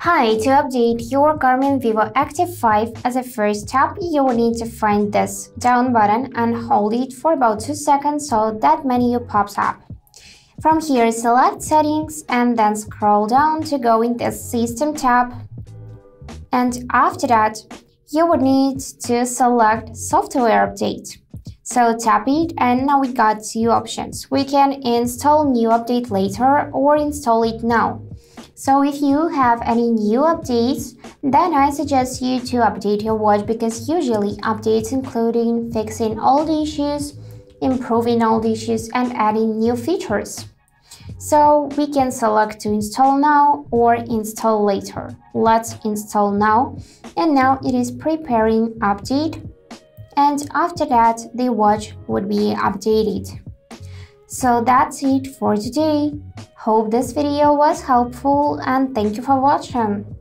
Hi, to update your Garmin Vivoactive 5 as a first step, you will need to find this down button and hold it for about 2 seconds so that menu pops up. From here, select Settings and then scroll down to go in the System tab. And after that, you would need to select Software Update. So tap it and now we got two options. We can install new update later or install it now. So if you have any new updates, then I suggest you to update your watch because usually updates including fixing old issues, improving old issues and adding new features. So we can select to install now or install later. Let's install now and now it is preparing update and after that the watch would be updated. So that's it for today. Hope this video was helpful and thank you for watching.